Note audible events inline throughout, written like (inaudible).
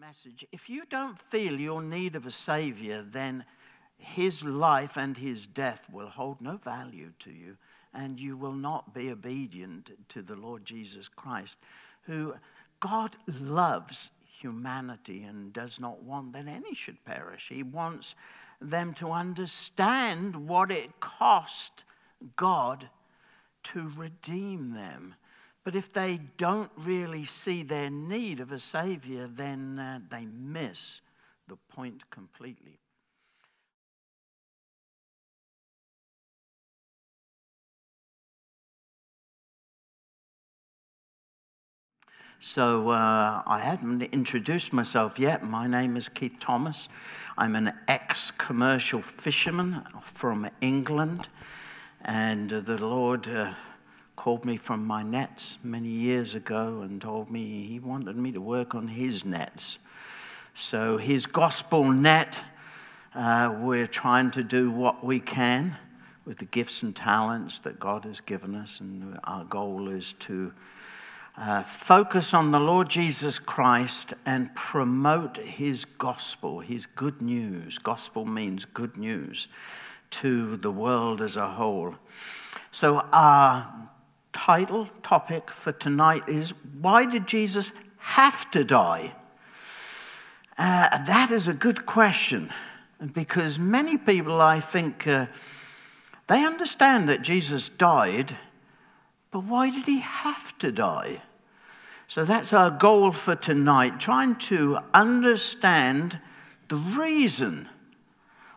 message. If you don't feel your need of a Savior, then His life and His death will hold no value to you, and you will not be obedient to the Lord Jesus Christ, who God loves humanity and does not want that any should perish. He wants them to understand what it cost God to redeem them. But if they don't really see their need of a Savior, then uh, they miss the point completely. So uh, I hadn't introduced myself yet. My name is Keith Thomas. I'm an ex commercial fisherman from England. And uh, the Lord uh, called me from my nets many years ago and told me he wanted me to work on his nets. So, his gospel net, uh, we're trying to do what we can with the gifts and talents that God has given us. And our goal is to uh, focus on the Lord Jesus Christ and promote his gospel, his good news. Gospel means good news to the world as a whole. So, our title, topic for tonight is Why Did Jesus Have to Die? Uh, that is a good question because many people, I think, uh, they understand that Jesus died, but why did he have to die? So that's our goal for tonight, trying to understand the reason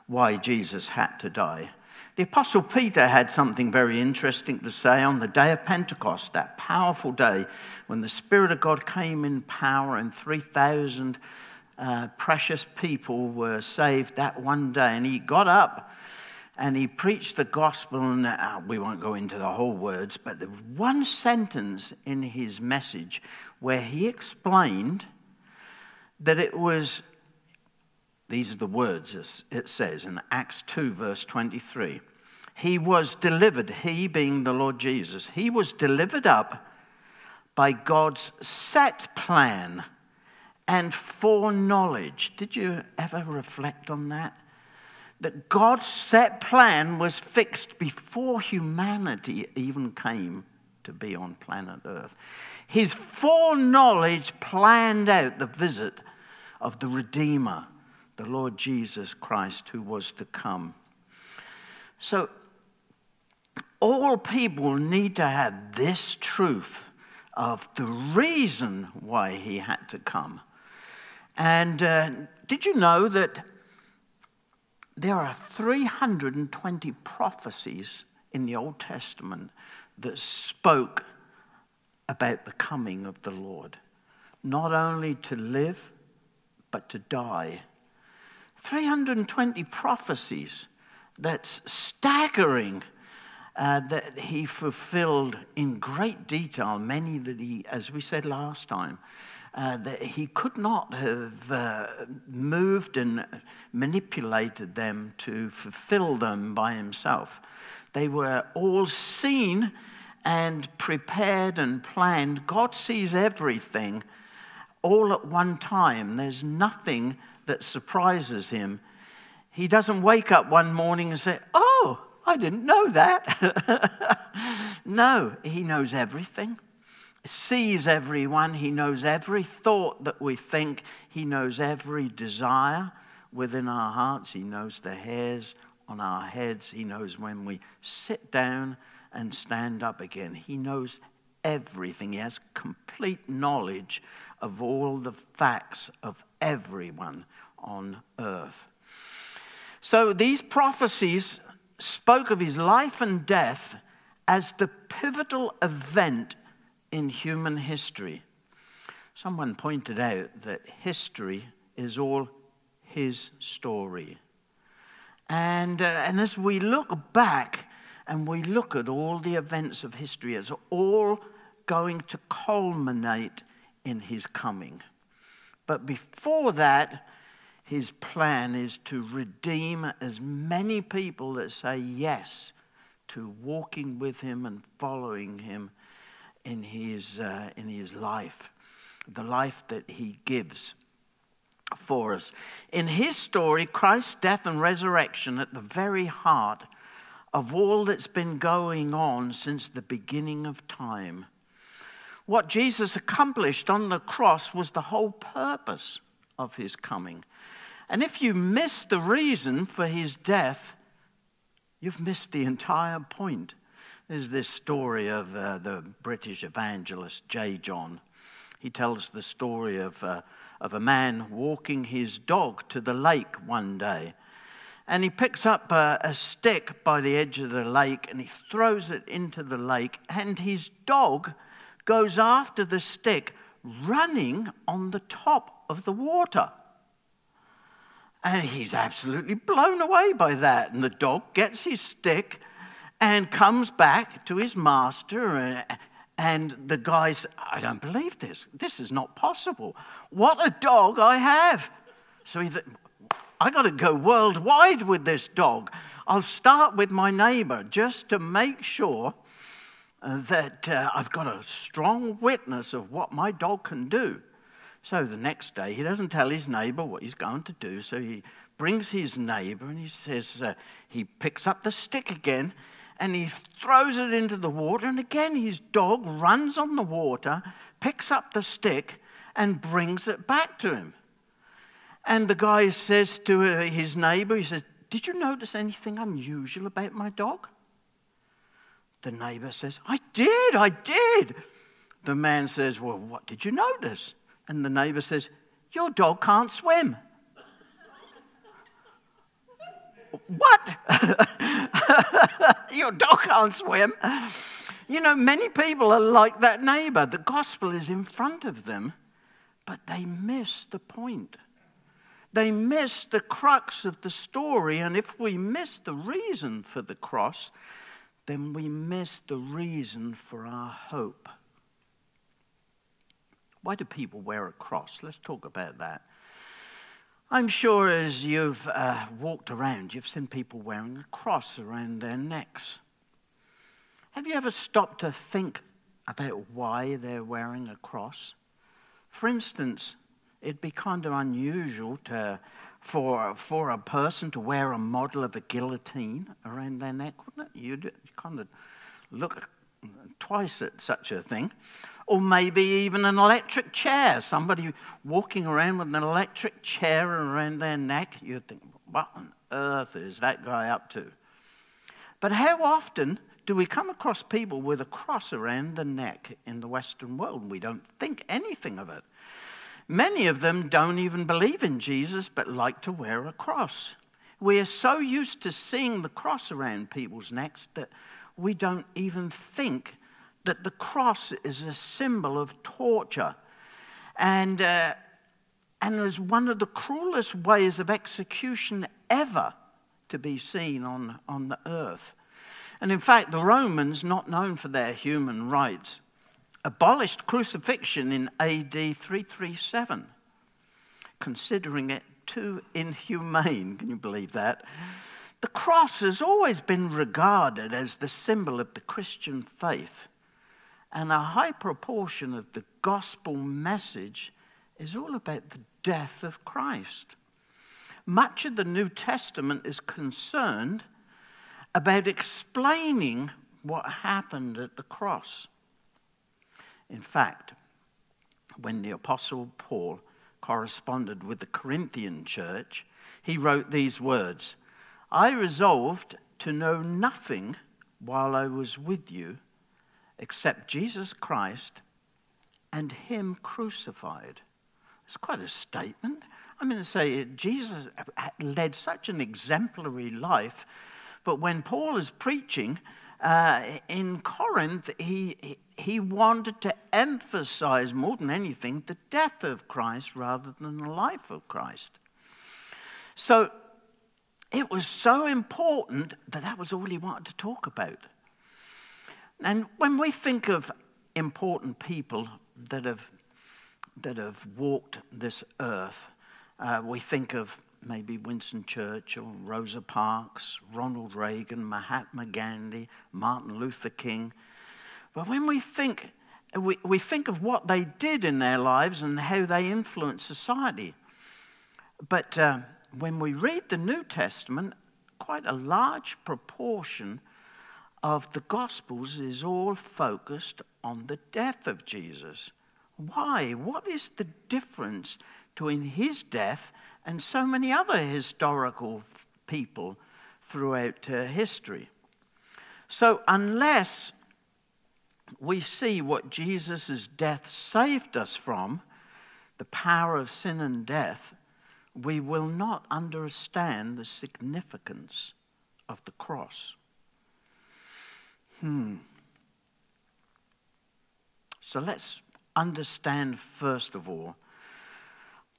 why Jesus had to die. The Apostle Peter had something very interesting to say on the day of Pentecost, that powerful day when the Spirit of God came in power and 3,000 uh, precious people were saved that one day. And he got up and he preached the gospel. And uh, we won't go into the whole words, but there was one sentence in his message where he explained that it was these are the words it says in Acts 2, verse 23. He was delivered, he being the Lord Jesus, he was delivered up by God's set plan and foreknowledge. Did you ever reflect on that? That God's set plan was fixed before humanity even came to be on planet Earth. His foreknowledge planned out the visit of the Redeemer the Lord Jesus Christ who was to come. So, all people need to have this truth of the reason why he had to come. And uh, did you know that there are 320 prophecies in the Old Testament that spoke about the coming of the Lord? Not only to live, but to die 320 prophecies. That's staggering uh, that he fulfilled in great detail, many that he, as we said last time, uh, that he could not have uh, moved and manipulated them to fulfill them by himself. They were all seen and prepared and planned. God sees everything all at one time. There's nothing that surprises him. He doesn't wake up one morning and say, Oh, I didn't know that. (laughs) no, he knows everything, sees everyone, he knows every thought that we think, he knows every desire within our hearts, he knows the hairs on our heads, he knows when we sit down and stand up again. He knows everything, he has complete knowledge of all the facts of everyone on earth. So these prophecies spoke of his life and death as the pivotal event in human history. Someone pointed out that history is all his story. And, uh, and as we look back and we look at all the events of history, it's all going to culminate in his coming. But before that, his plan is to redeem as many people that say yes to walking with him and following him in his, uh, in his life, the life that he gives for us. In his story, Christ's death and resurrection at the very heart of all that's been going on since the beginning of time. What Jesus accomplished on the cross was the whole purpose of his coming. And if you miss the reason for his death, you've missed the entire point. There's this story of uh, the British evangelist J. John. He tells the story of, uh, of a man walking his dog to the lake one day. And he picks up a, a stick by the edge of the lake and he throws it into the lake, and his dog goes after the stick, running on the top of the water. And he's absolutely blown away by that. And the dog gets his stick and comes back to his master. And the guy's, I don't believe this. This is not possible. What a dog I have. So he thought, I got to go worldwide with this dog. I'll start with my neighbor just to make sure that uh, I've got a strong witness of what my dog can do. So the next day, he doesn't tell his neighbor what he's going to do. So he brings his neighbor and he says, uh, he picks up the stick again and he throws it into the water. And again, his dog runs on the water, picks up the stick, and brings it back to him. And the guy says to uh, his neighbor, he says, Did you notice anything unusual about my dog? The neighbor says, I did, I did. The man says, Well, what did you notice? And the neighbor says, Your dog can't swim. what? (laughs) Your dog can't swim. You know, many people are like that neighbor. The gospel is in front of them, but they miss the point. They miss the crux of the story. And if we miss the reason for the cross, then we miss the reason for our hope. Why do people wear a cross? Let's talk about that. I'm sure as you've uh, walked around, you've seen people wearing a cross around their necks. Have you ever stopped to think about why they're wearing a cross? For instance, it'd be kind of unusual to, for, for a person to wear a model of a guillotine around their neck, wouldn't it? You'd kind of look twice at such a thing. Or maybe even an electric chair, somebody walking around with an electric chair around their neck. You'd think, what on earth is that guy up to? But how often do we come across people with a cross around the neck in the Western world? We don't think anything of it. Many of them don't even believe in Jesus but like to wear a cross. We are so used to seeing the cross around people's necks that we don't even think that the cross is a symbol of torture and, uh, and is one of the cruelest ways of execution ever to be seen on, on the earth. And in fact, the Romans, not known for their human rights, abolished crucifixion in AD 337, considering it too inhumane. Can you believe that? The cross has always been regarded as the symbol of the Christian faith. And a high proportion of the gospel message is all about the death of Christ. Much of the New Testament is concerned about explaining what happened at the cross. In fact, when the Apostle Paul corresponded with the Corinthian church, he wrote these words I resolved to know nothing while I was with you except Jesus Christ and Him crucified. It's quite a statement. I mean, to say Jesus led such an exemplary life, but when Paul is preaching uh, in Corinth, he, he wanted to emphasize more than anything the death of Christ rather than the life of Christ. So it was so important that that was all he wanted to talk about. And when we think of important people that have, that have walked this earth, uh, we think of maybe Winston Churchill, Rosa Parks, Ronald Reagan, Mahatma Gandhi, Martin Luther King. But when we think, we, we think of what they did in their lives and how they influenced society. But uh, when we read the New Testament, quite a large proportion of the Gospels is all focused on the death of Jesus. Why? What is the difference between his death and so many other historical people throughout uh, history? So, unless we see what Jesus' death saved us from, the power of sin and death, we will not understand the significance of the cross. Hmm. So let's understand, first of all,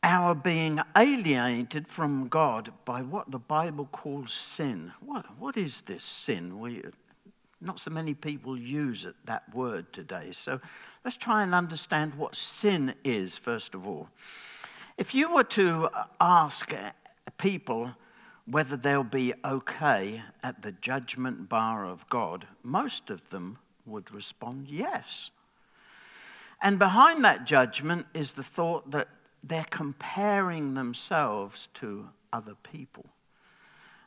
our being alienated from God by what the Bible calls sin. What, what is this sin? We, not so many people use it, that word today. So let's try and understand what sin is, first of all. If you were to ask people whether they'll be okay at the judgment bar of God, most of them would respond yes. And behind that judgment is the thought that they're comparing themselves to other people.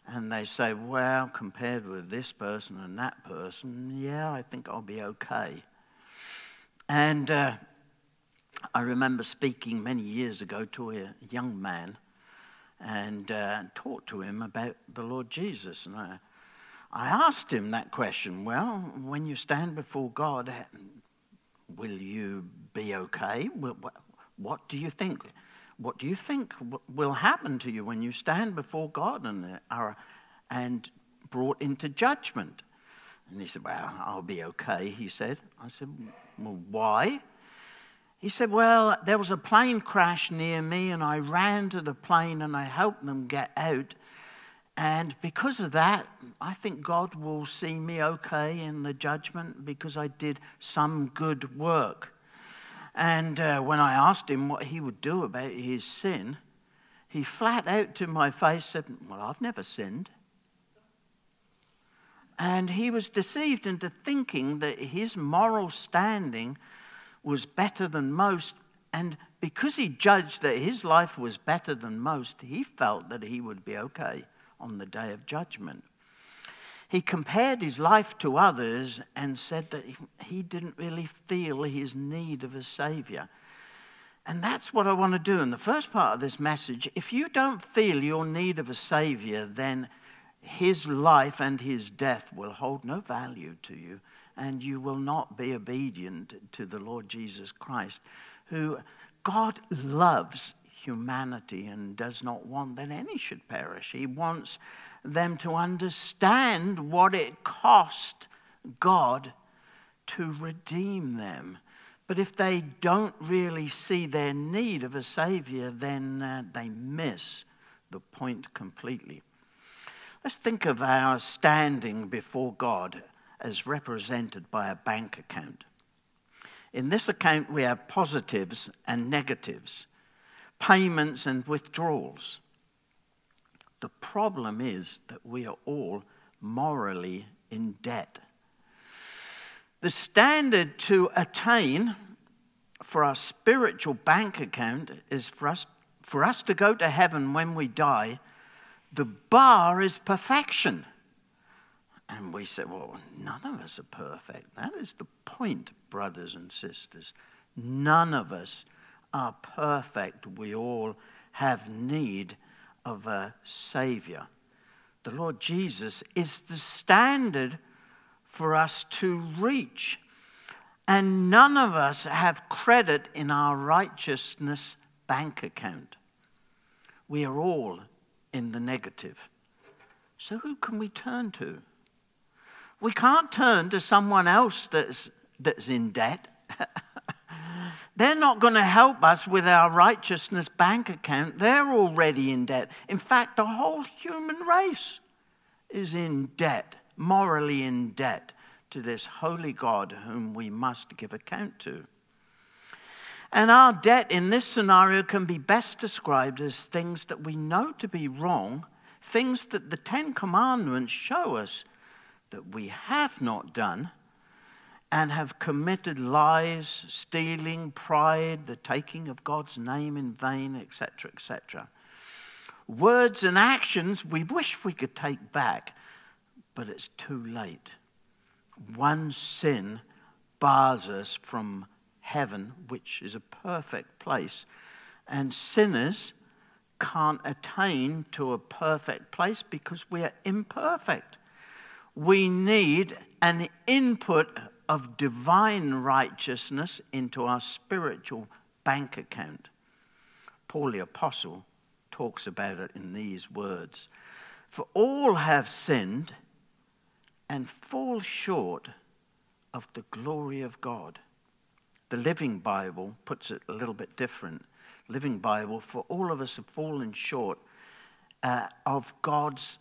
And they say, well, compared with this person and that person, yeah, I think I'll be okay. And uh, I remember speaking many years ago to a young man and uh, talked to him about the Lord Jesus. And I, I asked him that question well, when you stand before God, will you be okay? What do you think? What do you think will happen to you when you stand before God and uh, are and brought into judgment? And he said, Well, I'll be okay, he said. I said, Well, why? He said, Well, there was a plane crash near me, and I ran to the plane and I helped them get out. And because of that, I think God will see me okay in the judgment because I did some good work. And uh, when I asked him what he would do about his sin, he flat out to my face said, Well, I've never sinned. And he was deceived into thinking that his moral standing was better than most. And because he judged that his life was better than most, he felt that he would be okay on the day of judgment. He compared his life to others and said that he didn't really feel his need of a Savior. And that's what I want to do in the first part of this message. If you don't feel your need of a Savior, then his life and his death will hold no value to you and you will not be obedient to the Lord Jesus Christ, who God loves humanity and does not want that any should perish. He wants them to understand what it cost God to redeem them. But if they don't really see their need of a Savior, then uh, they miss the point completely. Let's think of our standing before God as represented by a bank account. In this account, we have positives and negatives, payments and withdrawals. The problem is that we are all morally in debt. The standard to attain for our spiritual bank account is for us, for us to go to heaven when we die. The bar is perfection. And we say, well, none of us are perfect. That is the point, brothers and sisters. None of us are perfect. We all have need of a Savior. The Lord Jesus is the standard for us to reach. And none of us have credit in our righteousness bank account. We are all in the negative. So, who can we turn to? We can't turn to someone else that's, that's in debt. (laughs) They're not going to help us with our righteousness bank account. They're already in debt. In fact, the whole human race is in debt, morally in debt to this holy God whom we must give account to. And our debt in this scenario can be best described as things that we know to be wrong, things that the Ten Commandments show us that we have not done and have committed lies, stealing, pride, the taking of God's name in vain, etc., etc. words and actions we wish we could take back, but it's too late. One sin bars us from heaven, which is a perfect place, and sinners can't attain to a perfect place because we are imperfect. We need an input of divine righteousness into our spiritual bank account. Paul the Apostle talks about it in these words For all have sinned and fall short of the glory of God. The Living Bible puts it a little bit different. Living Bible, for all of us have fallen short uh, of God's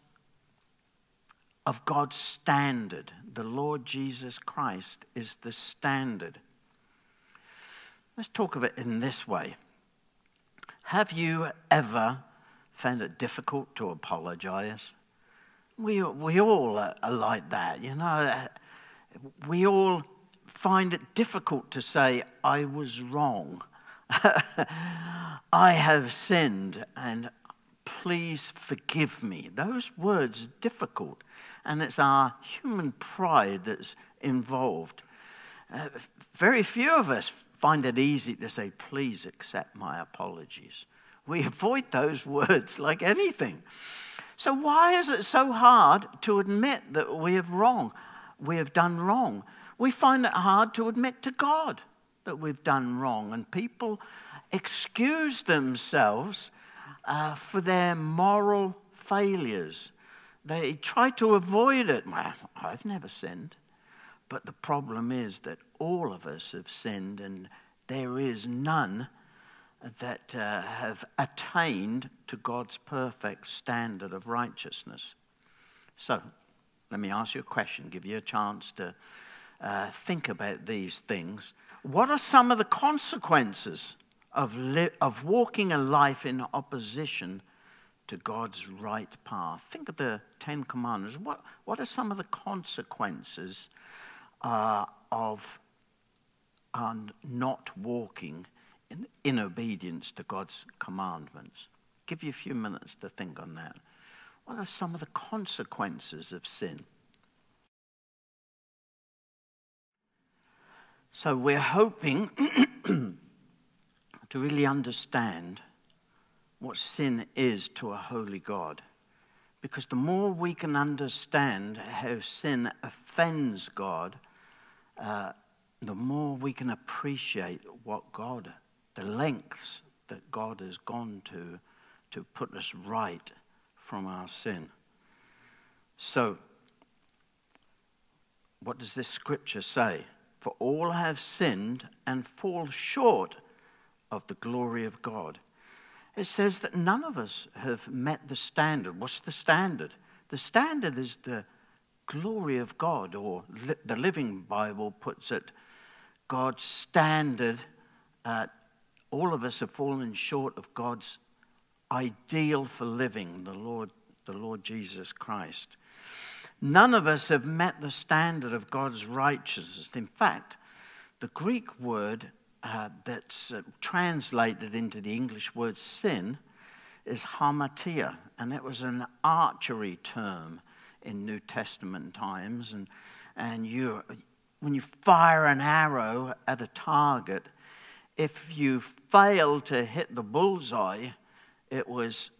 of God's standard. The Lord Jesus Christ is the standard. Let's talk of it in this way. Have you ever found it difficult to apologize? We, we all are like that, you know. We all find it difficult to say, I was wrong. (laughs) I have sinned and please forgive me. Those words are difficult, and it's our human pride that's involved. Uh, very few of us find it easy to say, please accept my apologies. We avoid those (laughs) words like anything. So, why is it so hard to admit that we have wrong? We have done wrong. We find it hard to admit to God that we've done wrong. And people excuse themselves uh, for their moral failures. They try to avoid it. Well, I've never sinned. But the problem is that all of us have sinned, and there is none that uh, have attained to God's perfect standard of righteousness. So, let me ask you a question, give you a chance to uh, think about these things. What are some of the consequences of, li- of walking a life in opposition to God's right path? Think of the Ten Commandments. What, what are some of the consequences uh, of uh, not walking in, in obedience to God's commandments? Give you a few minutes to think on that. What are some of the consequences of sin? So we're hoping (clears throat) to really understand what sin is to a holy God. Because the more we can understand how sin offends God, uh, the more we can appreciate what God, the lengths that God has gone to to put us right from our sin. So, what does this scripture say? For all have sinned and fall short of the glory of God. It says that none of us have met the standard. What's the standard? The standard is the glory of God, or li- the Living Bible puts it, God's standard. Uh, all of us have fallen short of God's ideal for living, the Lord, the Lord Jesus Christ. None of us have met the standard of God's righteousness. In fact, the Greek word uh, that's uh, translated into the English word sin is hamartia, and it was an archery term in New Testament times. And, and you, when you fire an arrow at a target, if you fail to hit the bullseye, it was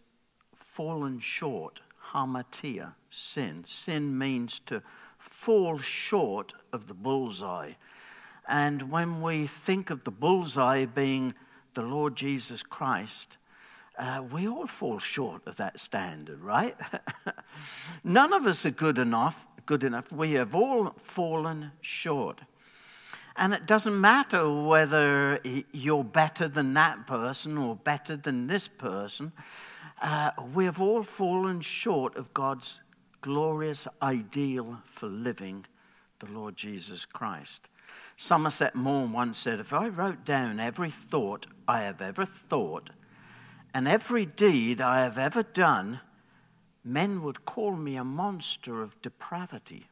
fallen short hamartia, sin. Sin means to fall short of the bullseye. And when we think of the bullseye being the Lord Jesus Christ, uh, we all fall short of that standard, right? (laughs) None of us are good enough. Good enough. We have all fallen short. And it doesn't matter whether you're better than that person or better than this person uh, we have all fallen short of God's glorious ideal for living the Lord Jesus Christ. Somerset Maugham once said, If I wrote down every thought I have ever thought and every deed I have ever done, men would call me a monster of depravity.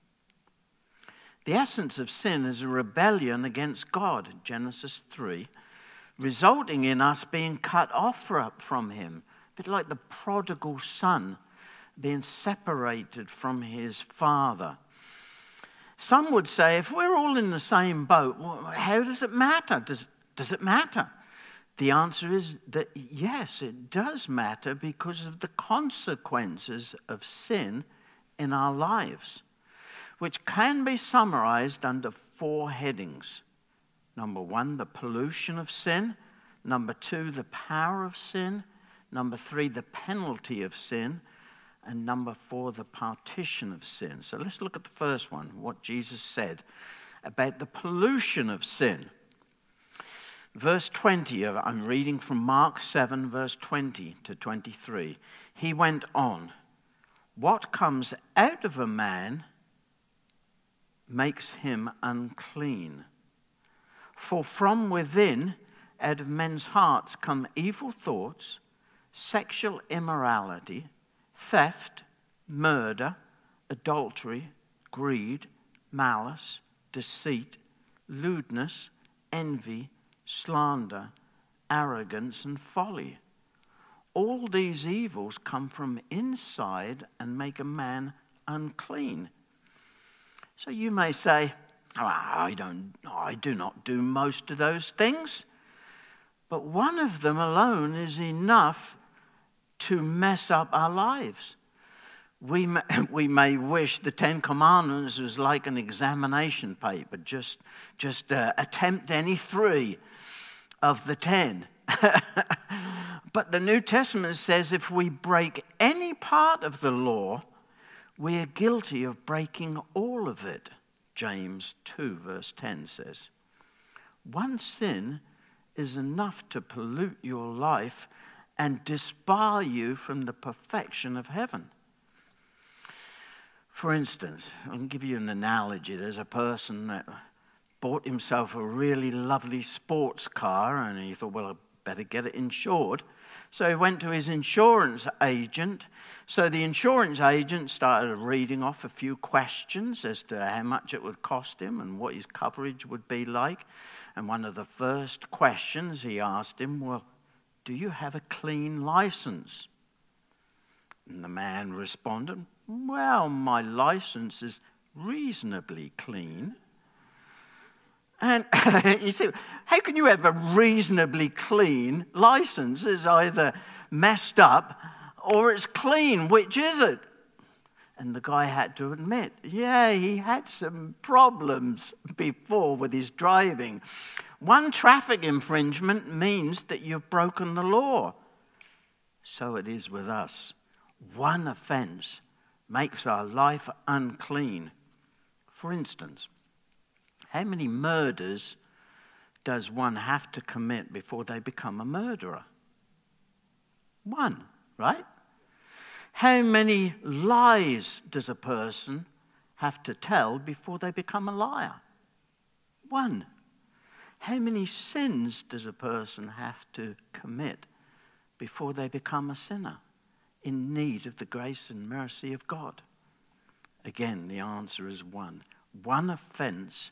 The essence of sin is a rebellion against God, Genesis 3, resulting in us being cut off from Him a bit like the prodigal son being separated from his father. Some would say, if we're all in the same boat, how does it matter? Does, does it matter? The answer is that yes, it does matter because of the consequences of sin in our lives, which can be summarized under four headings. Number one, the pollution of sin. Number two, the power of sin. Number three, the penalty of sin. And number four, the partition of sin. So let's look at the first one, what Jesus said about the pollution of sin. Verse 20, I'm reading from Mark 7, verse 20 to 23. He went on, What comes out of a man makes him unclean. For from within, out of men's hearts, come evil thoughts, sexual immorality, theft, murder, adultery, greed, malice, deceit, lewdness, envy, slander, arrogance, and folly. All these evils come from inside and make a man unclean. So you may say, oh, I, don't, I do not do most of those things. But one of them alone is enough to mess up our lives. We may, (laughs) we may wish the Ten Commandments was like an examination paper, just, just uh, attempt any three of the ten. (laughs) but the New Testament says if we break any part of the law, we are guilty of breaking all of it. James 2, verse 10 says. One sin is enough to pollute your life and disbar you from the perfection of heaven. For instance, I'll give you an analogy. There's a person that bought himself a really lovely sports car and he thought, well, I better get it insured. So he went to his insurance agent. So the insurance agent started reading off a few questions as to how much it would cost him and what his coverage would be like. And one of the first questions he asked him, well, do you have a clean license? And the man responded, Well, my license is reasonably clean. And (laughs) you see, how can you have a reasonably clean license? It's either messed up or it's clean. Which is it? And the guy had to admit, yeah, he had some problems before with his driving. One traffic infringement means that you've broken the law. So it is with us. One offense makes our life unclean. For instance, how many murders does one have to commit before they become a murderer? One, right? How many lies does a person have to tell before they become a liar? One. How many sins does a person have to commit before they become a sinner in need of the grace and mercy of God? Again, the answer is one. One offense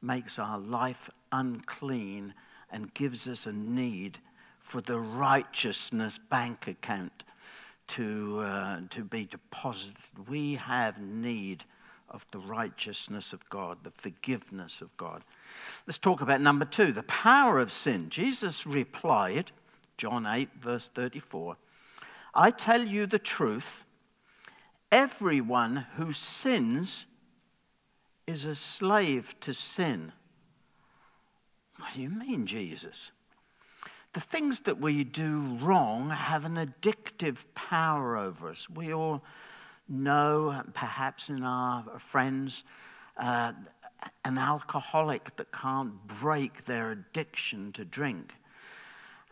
makes our life unclean and gives us a need for the righteousness bank account to, uh, to be deposited. We have need of the righteousness of God, the forgiveness of God. Let's talk about number two, the power of sin. Jesus replied, John 8, verse 34, I tell you the truth, everyone who sins is a slave to sin. What do you mean, Jesus? the things that we do wrong have an addictive power over us. We all know, perhaps in our friends, uh, an alcoholic that can't break their addiction to drink.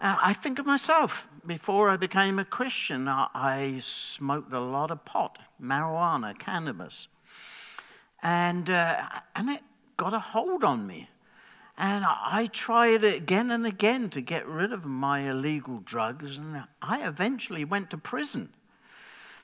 Uh, I think of myself. Before I became a Christian, I, I smoked a lot of pot, marijuana, cannabis. And, uh, and it got a hold on me. And I tried again and again to get rid of my illegal drugs, and I eventually went to prison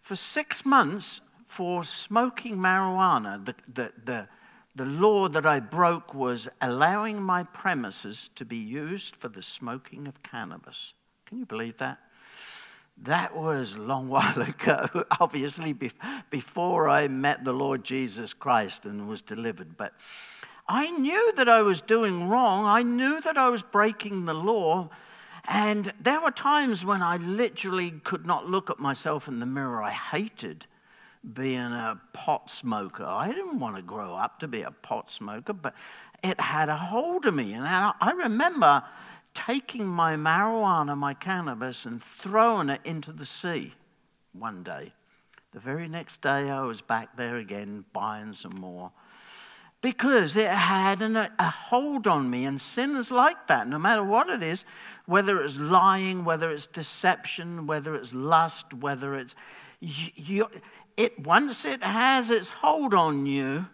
for six months for smoking marijuana. The, the, the, the law that I broke was allowing my premises to be used for the smoking of cannabis. Can you believe that? That was a long (laughs) while ago, obviously, before I met the Lord Jesus Christ and was delivered. But I knew that I was doing wrong. I knew that I was breaking the law. And there were times when I literally could not look at myself in the mirror. I hated being a pot smoker. I didn't want to grow up to be a pot smoker, but it had a hold of me. And I remember taking my marijuana, my cannabis, and throwing it into the sea one day. The very next day, I was back there again buying some more because it had an, a hold on me. And sin is like that, no matter what it is, whether it's lying, whether it's deception, whether it's lust, whether it's. You, you, it, once it has its hold on you,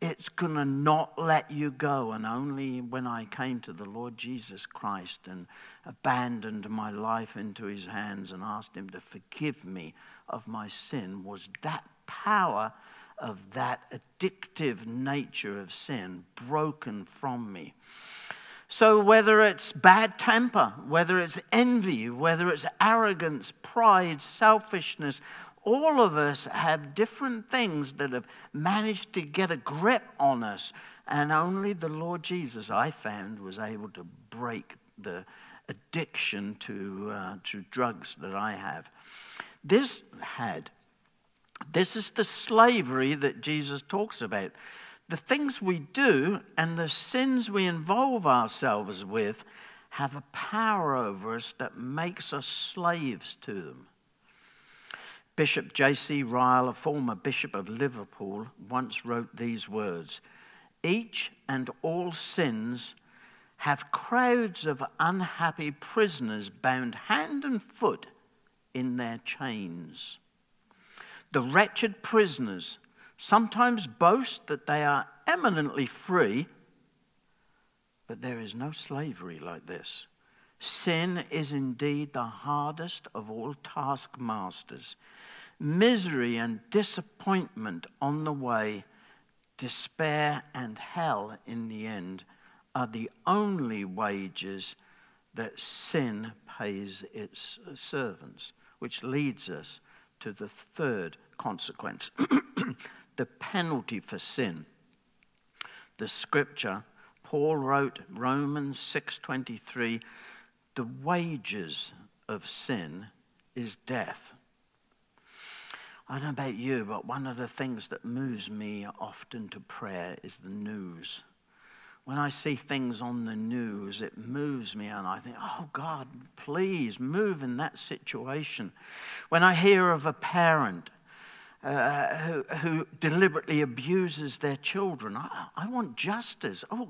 it's going to not let you go. And only when I came to the Lord Jesus Christ and abandoned my life into his hands and asked him to forgive me of my sin was that power of that addictive nature of sin broken from me. So, whether it's bad temper, whether it's envy, whether it's arrogance, pride, selfishness, all of us have different things that have managed to get a grip on us. And only the Lord Jesus, I found, was able to break the addiction to, uh, to drugs that I have. This had, this is the slavery that Jesus talks about. The things we do and the sins we involve ourselves with have a power over us that makes us slaves to them. Bishop J.C. Ryle, a former bishop of Liverpool, once wrote these words Each and all sins have crowds of unhappy prisoners bound hand and foot in their chains. The wretched prisoners sometimes boast that they are eminently free, but there is no slavery like this. Sin is indeed the hardest of all taskmasters misery and disappointment on the way, despair and hell in the end are the only wages that sin pays its servants, which leads us to the third consequence (clears throat) the penalty for sin. The scripture, Paul wrote Romans 6:23, the wages of sin is death. I don't know about you, but one of the things that moves me often to prayer is the news. When I see things on the news, it moves me, and I think, oh God, please move in that situation. When I hear of a parent uh, who, who, deliberately abuses their children, I, I want justice. Oh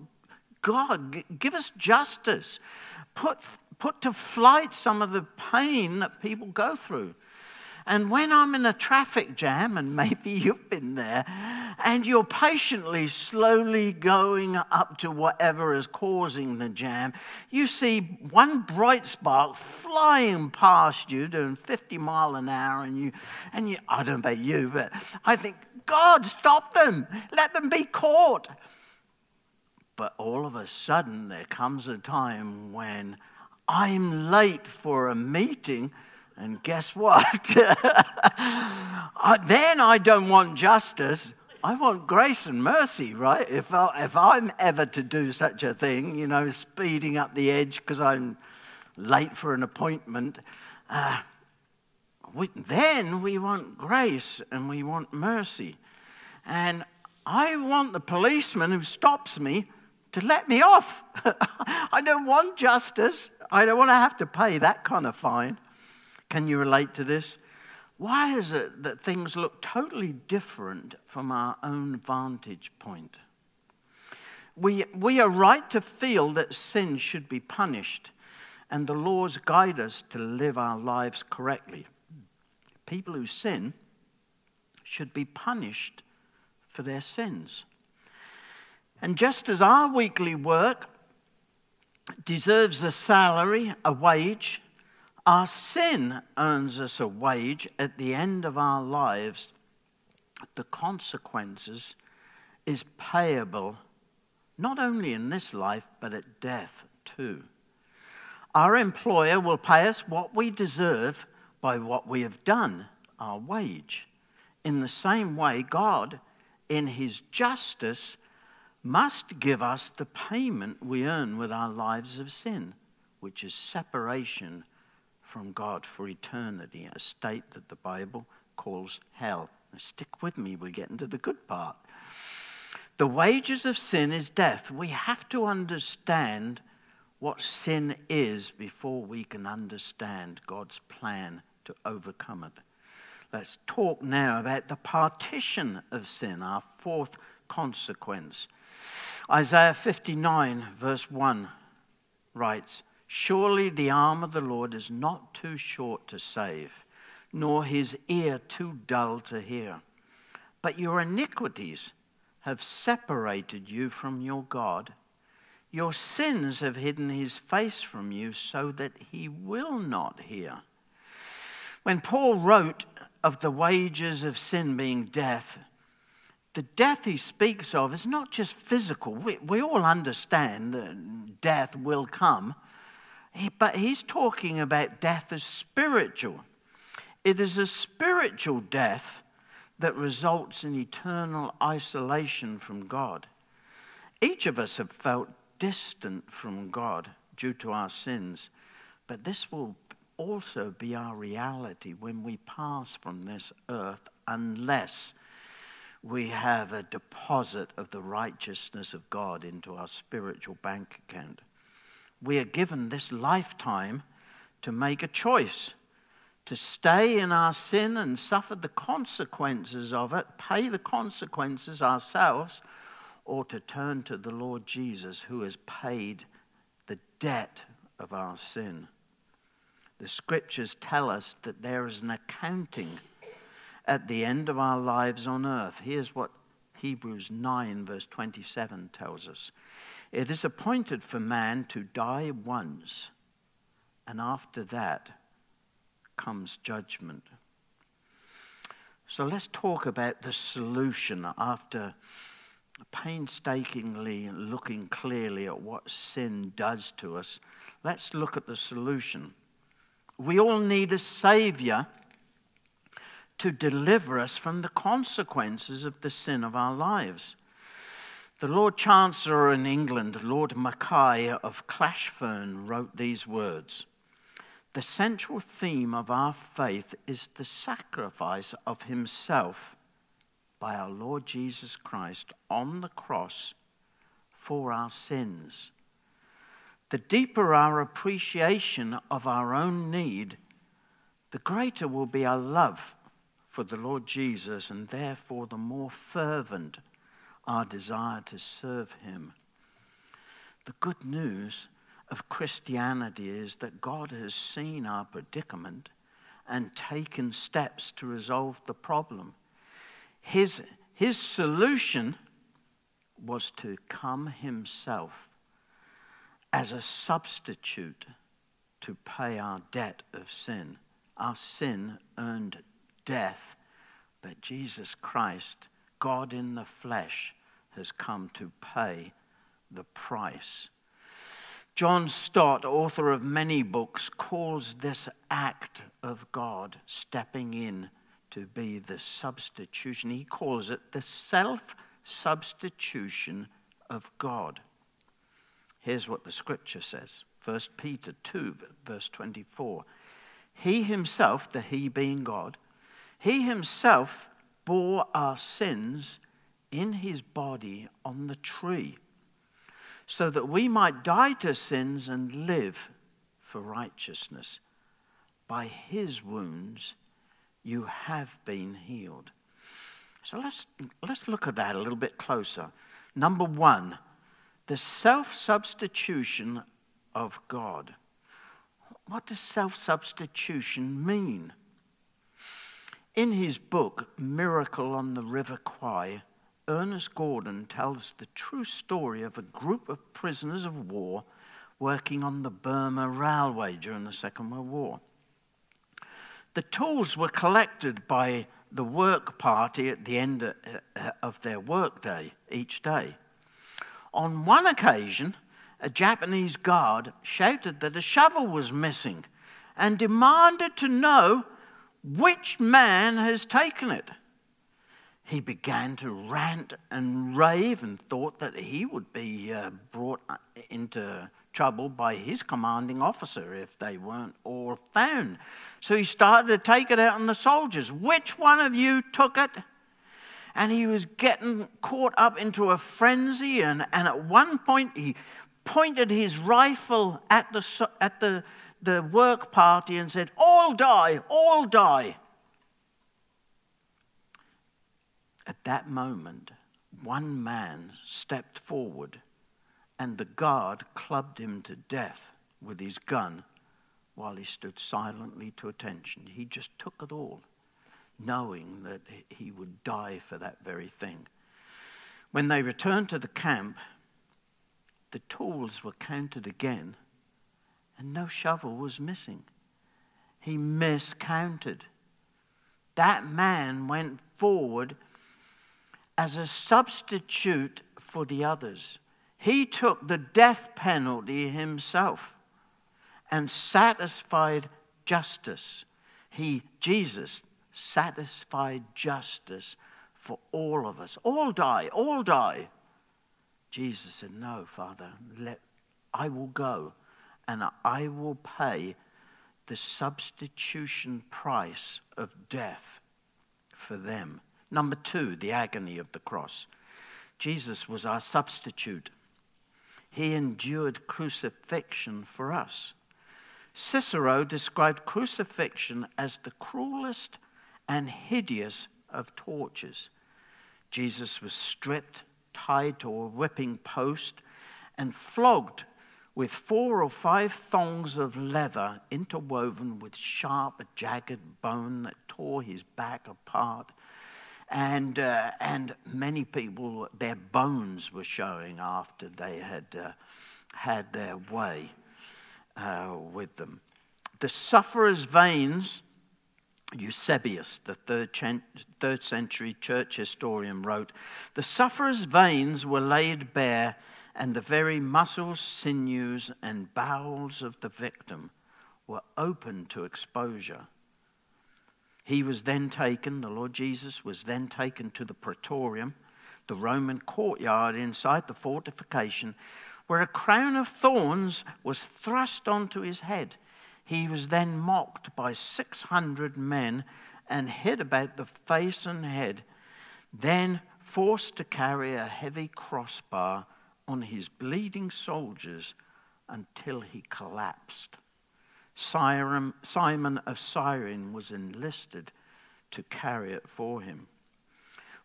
God, g- give us justice. Put, put to flight some of the pain that people go through. And when I'm in a traffic jam, and maybe (laughs) you've been there, and you're patiently, slowly going up to whatever is causing the jam, you see one bright spark flying past you doing 50 mile an hour, and you, and you, I don't know about you, but I think, God, stop them, let them be caught. But all of a sudden, there comes a time when I'm late for a meeting and guess what? (laughs) then I don't want justice. I want grace and mercy, right? If, I, if I'm ever to do such a thing, you know, speeding up the edge because I'm late for an appointment, uh, we, then we want grace and we want mercy. And I want the policeman who stops me to let me off. (laughs) I don't want justice. I don't want to have to pay that kind of fine. Can you relate to this? Why is it that things look totally different from our own vantage point? We, we are right to feel that sin should be punished, and the laws guide us to live our lives correctly. People who sin should be punished for their sins. And just as our weekly work deserves a salary, a wage, our sin earns us a wage at the end of our lives. The consequences is payable not only in this life, but at death too. Our employer will pay us what we deserve, by what we have done, our wage. In the same way, God, in his justice, must give us the payment we earn with our lives of sin, which is separation from God for eternity, a state that the Bible calls hell. Now stick with me, we're getting to the good part. The wages of sin is death. We have to understand what sin is before we can understand God's plan to overcome it. Let's talk now about the partition of sin, our fourth consequence. Isaiah 59, verse 1 writes Surely the arm of the Lord is not too short to save, nor his ear too dull to hear. But your iniquities have separated you from your God. Your sins have hidden his face from you so that he will not hear. When Paul wrote of the wages of sin being death, the death he speaks of is not just physical. We, we all understand that death will come, but he's talking about death as spiritual. It is a spiritual death that results in eternal isolation from God. Each of us have felt distant from God due to our sins, but this will also be our reality when we pass from this earth unless we have a deposit of the righteousness of God into our spiritual bank account. We are given this lifetime to make a choice to stay in our sin and suffer the consequences of it, pay the consequences ourselves, or to turn to the Lord Jesus who has paid the debt of our sin. The scriptures tell us that there is an accounting at the end of our lives on earth. Here's what Hebrews 9, verse 27 tells us It is appointed for man to die once, and after that comes judgment. So let's talk about the solution after painstakingly looking clearly at what sin does to us. Let's look at the solution. We all need a Savior to deliver us from the consequences of the sin of our lives. The Lord Chancellor in England, Lord Mackay of Clashfern, wrote these words The central theme of our faith is the sacrifice of Himself by our Lord Jesus Christ on the cross for our sins. The deeper our appreciation of our own need, the greater will be our love for the Lord Jesus, and therefore the more fervent our desire to serve him. The good news of Christianity is that God has seen our predicament and taken steps to resolve the problem. His, his solution was to come himself as a substitute to pay our debt of sin. Our sin earned death, but Jesus Christ, God in the flesh, has come to pay the price. John Stott, author of many books, calls this act of God stepping in to be the substitution. He calls it the self substitution of God. Here's what the scripture says 1 Peter 2, verse 24. He himself, the He being God, he himself bore our sins in his body on the tree, so that we might die to sins and live for righteousness. By his wounds you have been healed. So let's, let's look at that a little bit closer. Number one, the self substitution of God. What does self substitution mean? In his book, Miracle on the River Kwai, Ernest Gordon tells the true story of a group of prisoners of war working on the Burma Railway during the Second World War. The tools were collected by the work party at the end uh, of their workday each day. On one occasion, a Japanese guard shouted that a shovel was missing and demanded to know Which man has taken it? He began to rant and rave and thought that he would be uh, brought uh, into trouble by his commanding officer if they weren't all found. So he started to take it out on the soldiers. Which one of you took it? And he was getting caught up into a frenzy. And, and at one point, he pointed his rifle at the, at the, the work party and said, All die, all die. At that moment, one man stepped forward and the guard clubbed him to death with his gun while he stood silently to attention. He just took it all, knowing that he would die for that very thing. When they returned to the camp, the tools were counted again, and no shovel was missing. He miscounted. That man went forward as a substitute for the others. He took the death penalty himself and satisfied justice. He, Jesus, satisfied justice for all of us. All die, all die. Jesus said, No, Father, let, I will go and I will pay the substitution price of death for them. Number two, the agony of the cross. Jesus was our substitute. He endured crucifixion for us. Cicero described crucifixion as the cruelest and hideous of tortures. Jesus was stripped, tied to a whipping post, and flogged with four or five thongs of leather interwoven with sharp, jagged bone that tore his back apart and, uh, and many people, their bones were showing after they had uh, had their way uh, with them. The sufferer's veins, Eusebius, the third, third century church historian, wrote, the sufferer's veins were laid bare, and the very muscles, sinews, and bowels of the victim were open to exposure. He was then taken, the Lord Jesus was then taken to the praetorium, the Roman courtyard inside the fortification, where a crown of thorns was thrust onto his head. He was then mocked by 600 men and hit about the face and head, then forced to carry a heavy crossbar on his bleeding soldiers until he collapsed. Simon of Cyrene was enlisted to carry it for him.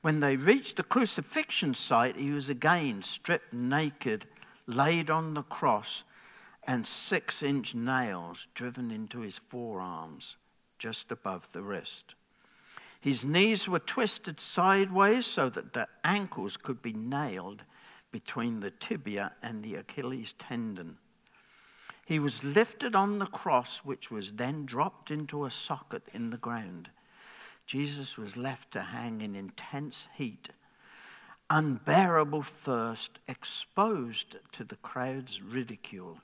When they reached the crucifixion site, he was again stripped naked, laid on the cross, and six inch nails driven into his forearms just above the wrist. His knees were twisted sideways so that the ankles could be nailed between the tibia and the Achilles tendon. He was lifted on the cross, which was then dropped into a socket in the ground. Jesus was left to hang in intense heat, unbearable thirst, exposed to the crowd's ridicule.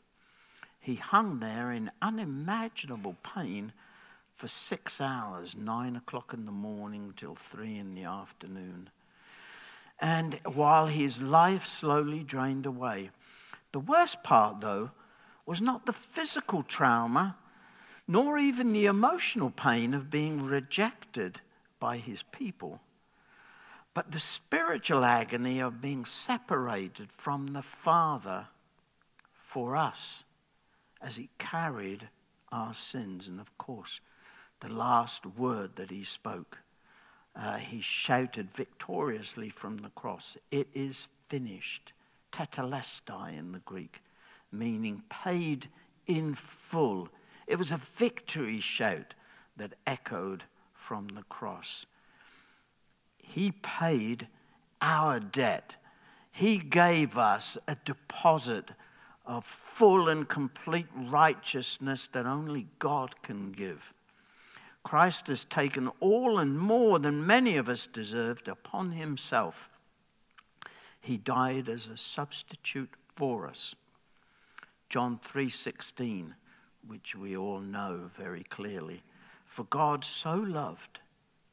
He hung there in unimaginable pain for six hours, nine o'clock in the morning till three in the afternoon. And while his life slowly drained away, the worst part, though, was not the physical trauma, nor even the emotional pain of being rejected by his people, but the spiritual agony of being separated from the Father for us as he carried our sins. And of course, the last word that he spoke, uh, he shouted victoriously from the cross, It is finished. Tetelestai in the Greek meaning paid in full. It was a victory shout that echoed from the cross. He paid our debt. He gave us a deposit of full and complete righteousness that only God can give. Christ has taken all and more than many of us deserved upon himself. He died as a substitute for us. John 3:16, which we all know very clearly. For God so loved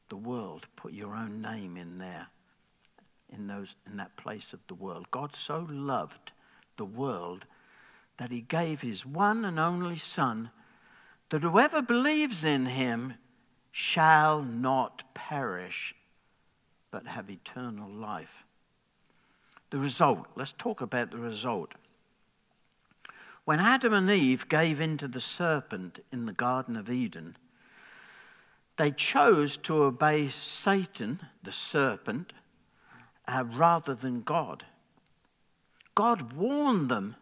the world, put your own name in there, in, those, in that place of the world. God so loved the world that he gave his one and only Son, that whoever believes in him shall not perish, but have eternal life. The result, let's talk about the result. When Adam and Eve gave in to the serpent in the Garden of Eden, they chose to obey Satan, the serpent, uh, rather than God. God warned them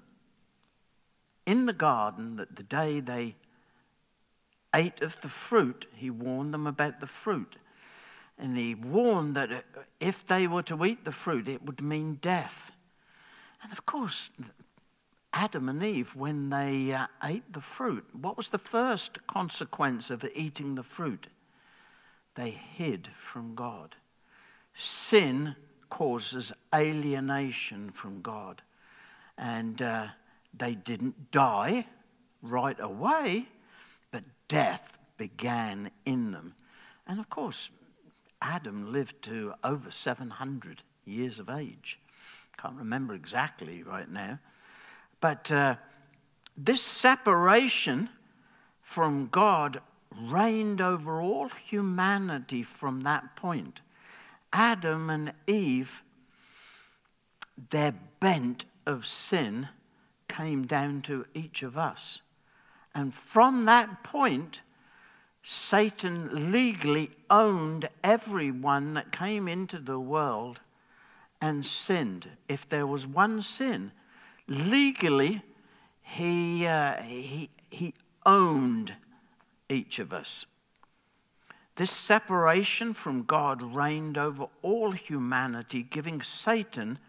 in the garden that the day they ate of the fruit, he warned them about the fruit. And he warned that if they were to eat the fruit, it would mean death. And of course, Adam and Eve, when they uh, ate the fruit, what was the first consequence of eating the fruit? They hid from God. Sin causes alienation from God. And uh, they didn't die right away, death began in them. And of course, Adam lived to over 700 years of age. Can't remember exactly right now. But uh, this separation from God reigned over all humanity from that point. Adam and Eve, their bent of sin came down to each of us. And from that point, Satan legally owned everyone that came into the world and sinned. If there was one sin, legally, he, uh, he, he owned each of us. This separation from God reigned over all humanity, giving Satan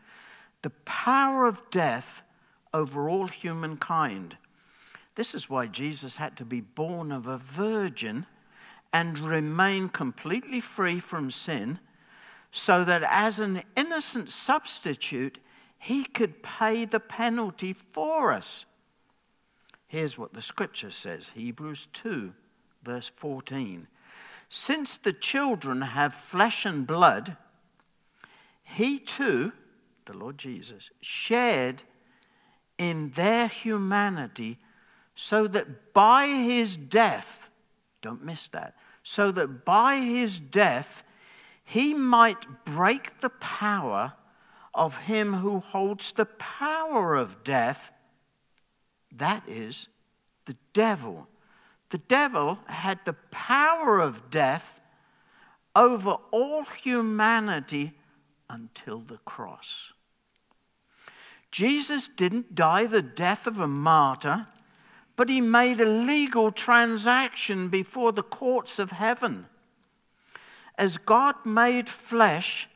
the power of death over all humankind. This is why Jesus had to be born of a virgin and remain completely free from sin, so that as an innocent substitute, he could pay the penalty for us. Here's what the scripture says Hebrews 2, verse 14. Since the children have flesh and blood, he too, the Lord Jesus, shared in their humanity so that by his death, don't miss that, so that by his death he might break the power of him who holds the power of death, that is, the devil. The devil had the power of death over all humanity until the cross. Jesus didn't die the death of a martyr, but he made a legal transaction before the courts of heaven. As God made flesh,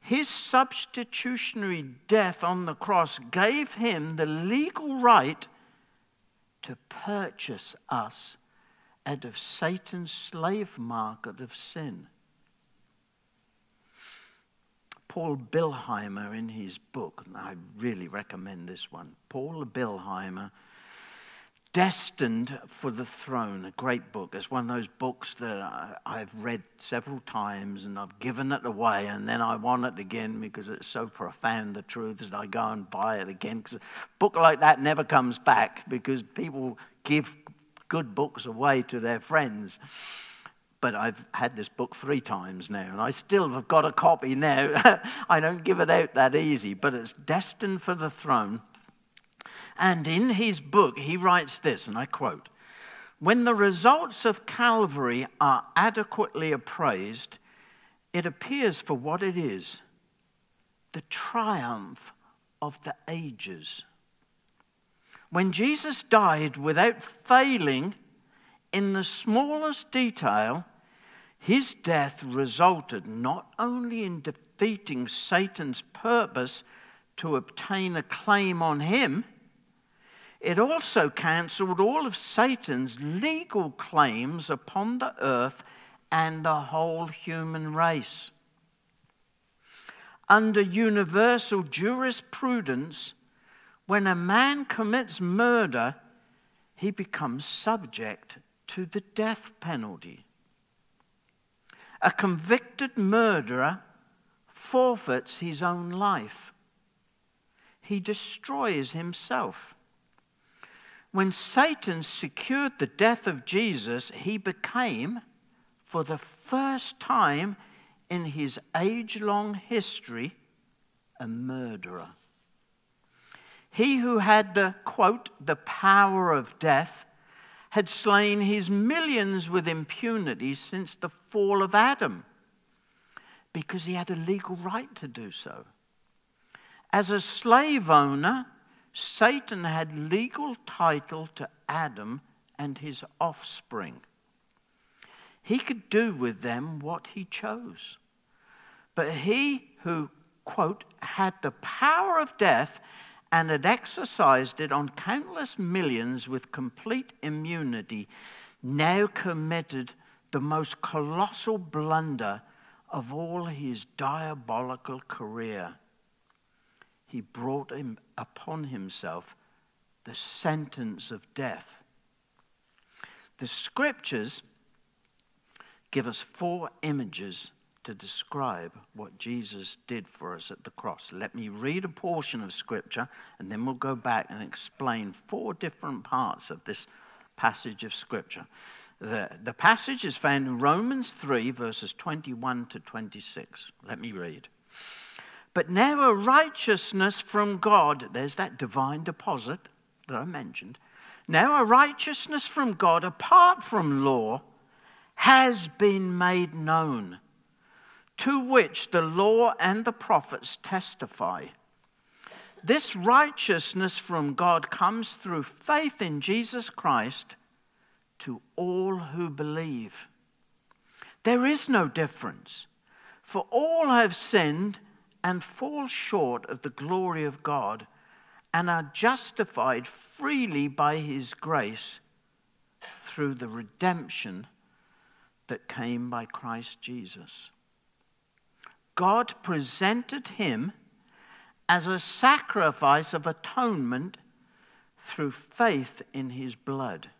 his substitutionary death on the cross gave him the legal right to purchase us out of Satan's slave market of sin. Paul Billheimer, in his book, and I really recommend this one, Paul Billheimer, Destined for the Throne, a great book. It's one of those books that I've read several times and I've given it away and then I want it again because it's so profound, the truth, that I go and buy it again. Because a book like that never comes back because people give good books away to their friends but I've had this book three times now, and I still have got a copy now. (laughs) I don't give it out that easy, but it's destined for the throne. And in his book, he writes this, and I quote When the results of Calvary are adequately appraised, it appears for what it is the triumph of the ages. When Jesus died without failing in the smallest detail, his death resulted not only in defeating Satan's purpose to obtain a claim on him, it also cancelled all of Satan's legal claims upon the earth and the whole human race. Under universal jurisprudence, when a man commits murder, he becomes subject to the death penalty. A convicted murderer forfeits his own life, he destroys himself. When Satan secured the death of Jesus, he became, for the first time in his age long history, a murderer. He who had the, quote, the power of death had slain his millions with impunity since the fall of Adam because he had a legal right to do so. As a slave owner, Satan had legal title to Adam and his offspring. He could do with them what he chose. But he who, quote, had the power of death and had exercised it on countless millions with complete immunity, now committed the most colossal blunder of all his diabolical career. He brought him upon himself the sentence of death. The scriptures give us four images to describe what Jesus did for us at the cross. Let me read a portion of Scripture and then we'll go back and explain four different parts of this passage of Scripture. The, the passage is found in Romans 3, verses 21 to 26. Let me read. But now a righteousness from God, there's that divine deposit that I mentioned. Now a righteousness from God apart from law has been made known to which the law and the prophets testify. This righteousness from God comes through faith in Jesus Christ to all who believe. There is no difference, for all have sinned and fall short of the glory of God and are justified freely by his grace through the redemption that came by Christ Jesus. God presented him as a sacrifice of atonement through faith in his blood.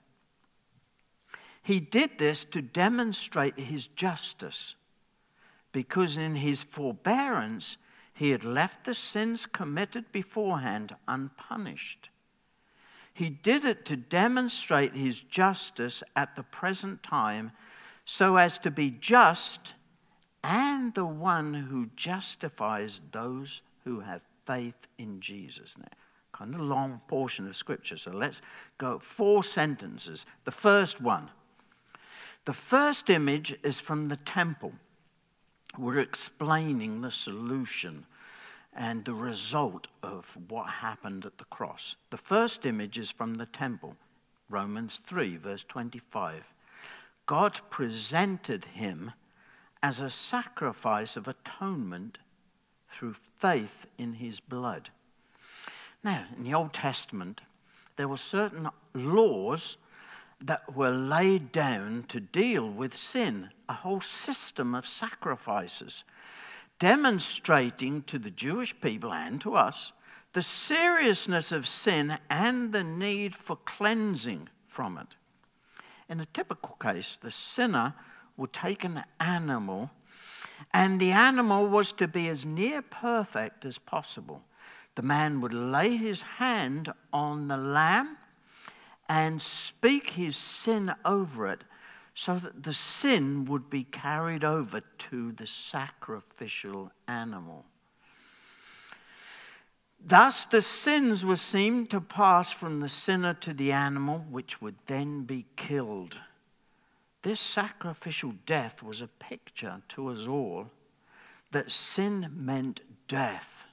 He did this to demonstrate his justice, because in his forbearance he had left the sins committed beforehand unpunished. He did it to demonstrate his justice at the present time so as to be just and the one who justifies those who have faith in Jesus. Now, kind of long portion of scripture, so let's go four sentences. The first one. The first image is from the temple. We're explaining the solution and the result of what happened at the cross. The first image is from the temple, Romans 3, verse 25. God presented him as a sacrifice of atonement through faith in his blood. Now, in the Old Testament, there were certain laws that were laid down to deal with sin, a whole system of sacrifices, demonstrating to the Jewish people and to us the seriousness of sin and the need for cleansing from it. In a typical case, the sinner would take an animal, and the animal was to be as near perfect as possible. The man would lay his hand on the lamb and speak his sin over it so that the sin would be carried over to the sacrificial animal. Thus, the sins were seen to pass from the sinner to the animal, which would then be killed. This sacrificial death was a picture to us all that sin meant death.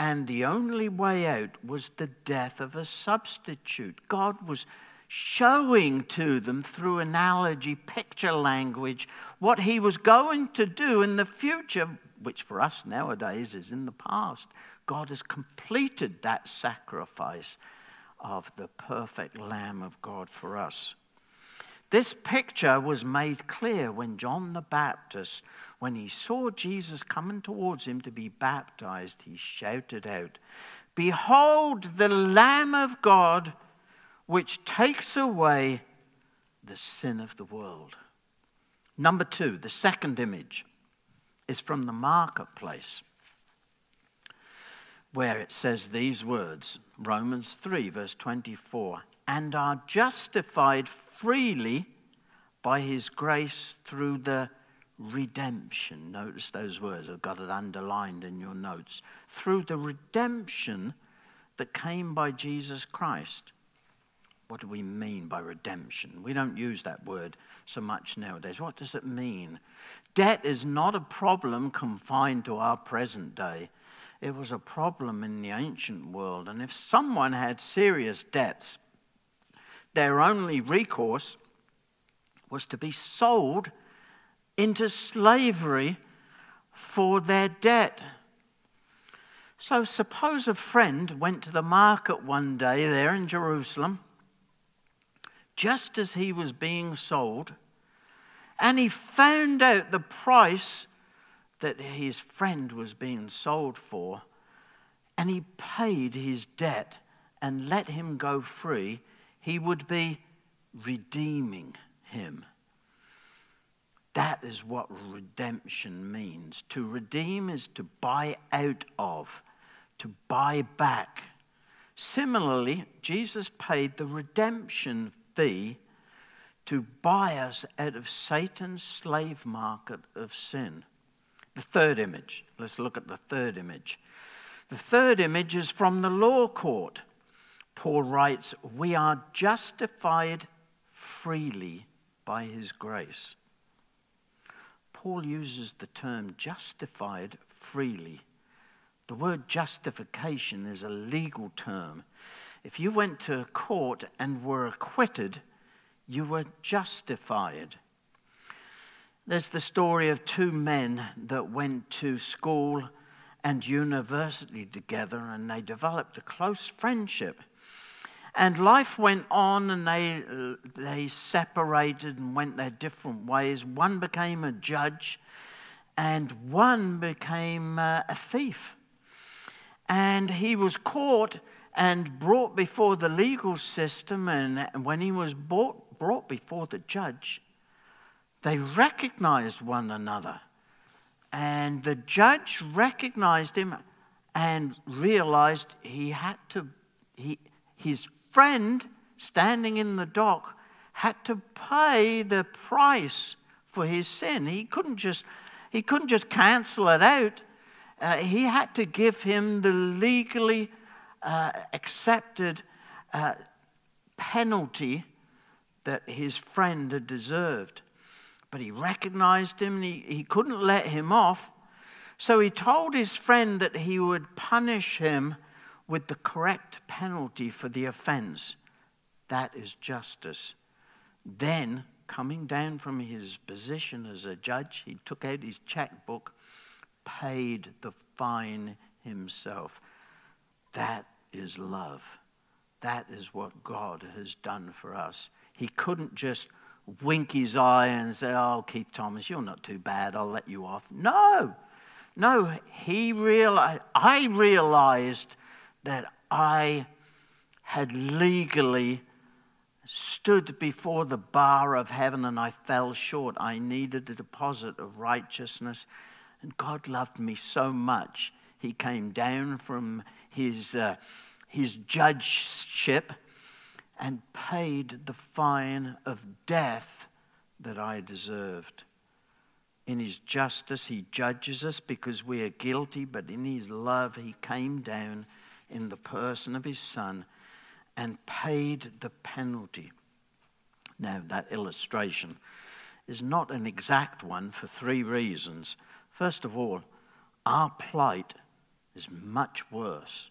And the only way out was the death of a substitute. God was showing to them through analogy, picture language, what he was going to do in the future, which for us nowadays is in the past. God has completed that sacrifice of the perfect Lamb of God for us. This picture was made clear when John the Baptist, when he saw Jesus coming towards him to be baptized, he shouted out, Behold the Lamb of God, which takes away the sin of the world. Number two, the second image is from the marketplace, where it says these words Romans 3, verse 24, and are justified freely by his grace through the redemption. Notice those words, I've got it underlined in your notes. Through the redemption that came by Jesus Christ. What do we mean by redemption? We don't use that word so much nowadays. What does it mean? Debt is not a problem confined to our present day. It was a problem in the ancient world. And if someone had serious debts, their only recourse was to be sold into slavery for their debt. So, suppose a friend went to the market one day there in Jerusalem, just as he was being sold, and he found out the price that his friend was being sold for, and he paid his debt and let him go free, he would be redeeming him. That is what redemption means. To redeem is to buy out of, to buy back. Similarly, Jesus paid the redemption fee to buy us out of Satan's slave market of sin. The third image, let's look at the third image. The third image is from the law court. Paul writes, We are justified freely by his grace. Paul uses the term justified freely. The word justification is a legal term. If you went to court and were acquitted, you were justified. There's the story of two men that went to school and university together and they developed a close friendship. And life went on and they, they separated and went their different ways. One became a judge and one became uh, a thief. And he was caught and brought before the legal system. And when he was brought, brought before the judge, they recognized one another. And the judge recognized him and realized he had to, he, his friend standing in the dock had to pay the price for his sin. He couldn't just, he couldn't just cancel it out. Uh, he had to give him the legally uh, accepted uh, penalty that his friend had deserved. But he recognized him and he, he couldn't let him off. So he told his friend that he would punish him with the correct penalty for the offense. That is justice. Then, coming down from his position as a judge, he took out his checkbook, paid the fine himself. That is love. That is what God has done for us. He couldn't just wink his eye and say, Oh, Keith Thomas, you're not too bad. I'll let you off. No. No, he realized, I realized that I had legally stood before the bar of heaven and I fell short. I needed a deposit of righteousness. And God loved me so much, He came down from His, uh, his judgeship and paid the fine of death that I deserved. In his justice, he judges us because we are guilty, but in his love, he came down in the person of his son and paid the penalty. Now, that illustration is not an exact one for three reasons. First of all, our plight is much worse.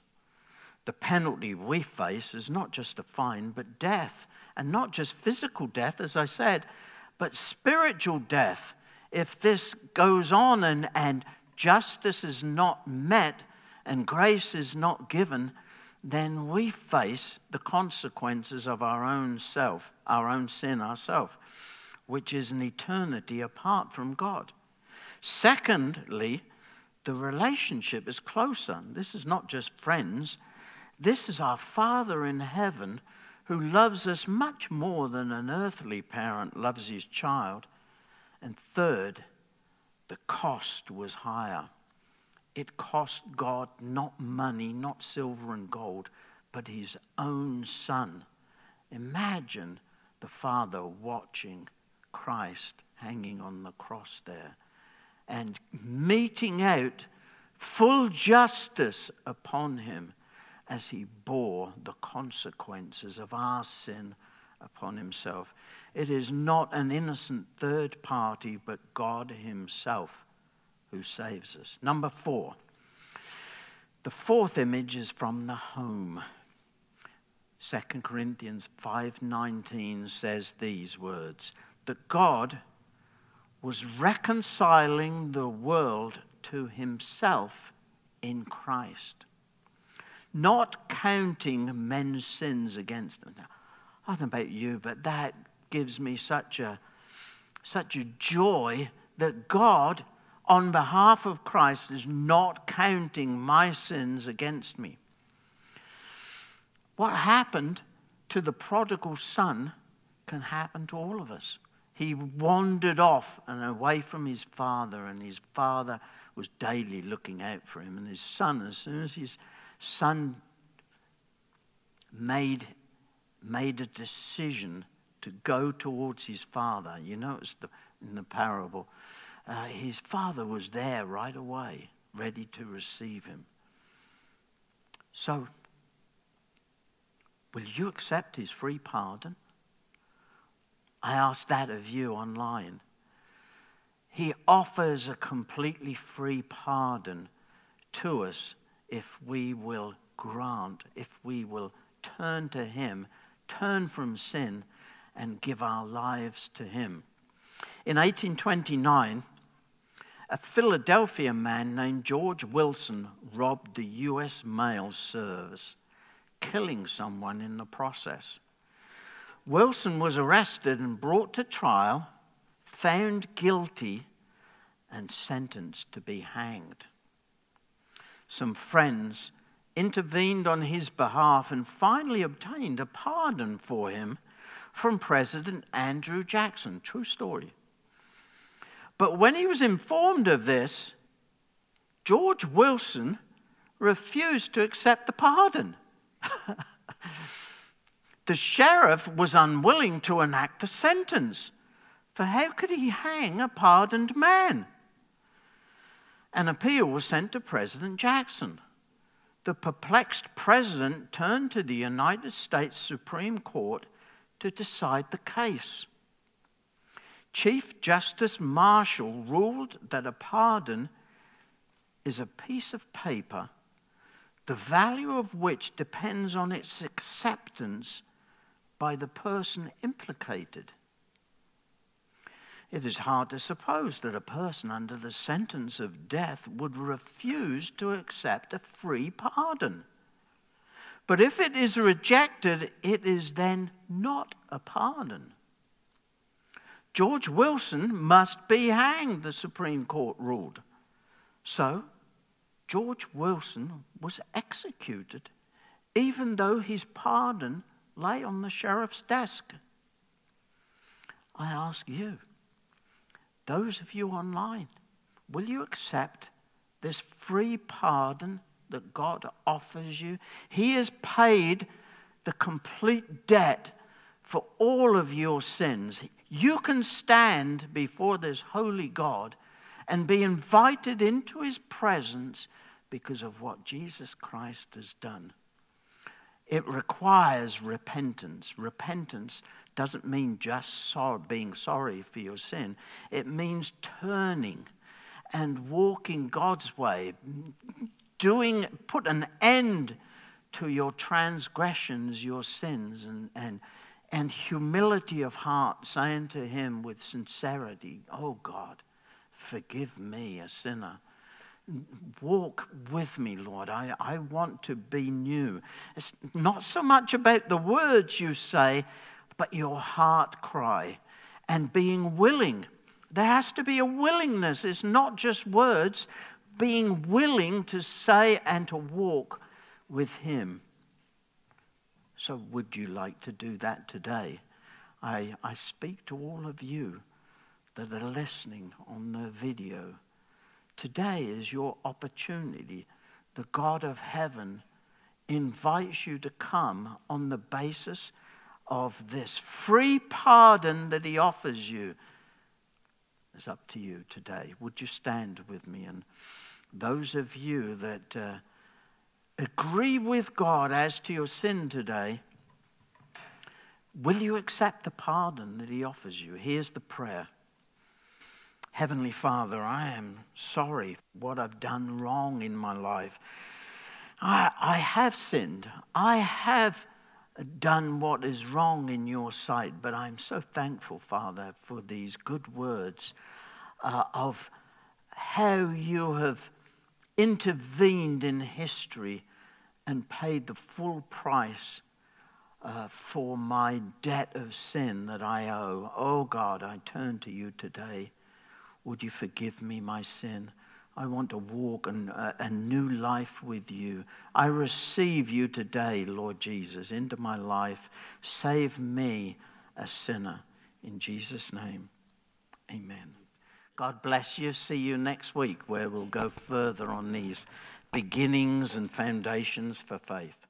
The penalty we face is not just a fine, but death. And not just physical death, as I said, but spiritual death. If this goes on and, and justice is not met, and grace is not given, then we face the consequences of our own self, our own sin ourself, which is an eternity apart from God. Secondly, the relationship is closer. This is not just friends, this is our Father in heaven who loves us much more than an earthly parent loves his child. And third, the cost was higher. It cost God not money, not silver and gold, but his own son. Imagine the Father watching Christ hanging on the cross there and meting out full justice upon him as he bore the consequences of our sin upon himself. It is not an innocent third party, but God himself who saves us. Number four. The fourth image is from the home. 2 Corinthians 5:19 says these words that God was reconciling the world to himself in Christ, not counting men's sins against them. Now, I don't know about you, but that gives me such a, such a joy that God, on behalf of Christ, is not counting my sins against me. What happened to the prodigal son can happen to all of us. He wandered off and away from his father, and his father was daily looking out for him. And his son, as soon as his son made, made a decision to go towards his father, you know, it's the, in the parable, uh, his father was there right away, ready to receive him. So, will you accept his free pardon? I ask that of you online. He offers a completely free pardon to us if we will grant, if we will turn to Him, turn from sin, and give our lives to Him. In 1829, a Philadelphia man named George Wilson robbed the U.S. mail service, killing someone in the process. Wilson was arrested and brought to trial, found guilty, and sentenced to be hanged. Some friends intervened on his behalf and finally obtained a pardon for him from President Andrew Jackson. True story. But when he was informed of this, George Wilson refused to accept the pardon. (laughs) The sheriff was unwilling to enact the sentence, for how could he hang a pardoned man? An appeal was sent to President Jackson. The perplexed president turned to the United States Supreme Court to decide the case. Chief Justice Marshall ruled that a pardon is a piece of paper, the value of which depends on its acceptance by the person implicated. It is hard to suppose that a person under the sentence of death would refuse to accept a free pardon. But if it is rejected, it is then not a pardon. George Wilson must be hanged, the Supreme Court ruled. So, George Wilson was executed, even though his pardon lay on the sheriff's desk. I ask you, those of you online, will you accept this free pardon that God offers you? He has paid the complete debt for all of your sins. You can stand before this holy God and be invited into his presence because of what Jesus Christ has done. It requires repentance. Repentance doesn't mean just being sorry for your sin, it means turning and walking God's way, doing, put an end to your transgressions, your sins, and, and, and humility of heart, saying to Him with sincerity, Oh God, forgive me, a sinner. Walk with me, Lord. I, I want to be new. It's not so much about the words you say, but your heart cry and being willing. There has to be a willingness. It's not just words, being willing to say and to walk with Him. So, would you like to do that today? I, I speak to all of you that are listening on the video, today is your opportunity. The God of heaven invites you to come on the basis of this free pardon that he offers you. is up to you today. Would you stand with me? And those of you that uh, agree with God as to your sin today, will you accept the pardon that he offers you? Here's the prayer. Heavenly Father, I am sorry for what I've done wrong in my life. I, I have sinned. I have done what is wrong in your sight, but I'm so thankful, Father, for these good words uh, of how you have intervened in history and paid the full price uh, for my debt of sin that I owe. Oh God, I turn to you today. Would you forgive me my sin? I want to walk an, a, a new life with you. I receive you today, Lord Jesus, into my life. Save me, a sinner. In Jesus' name, amen. God bless you. See you next week where we'll go further on these beginnings and foundations for faith.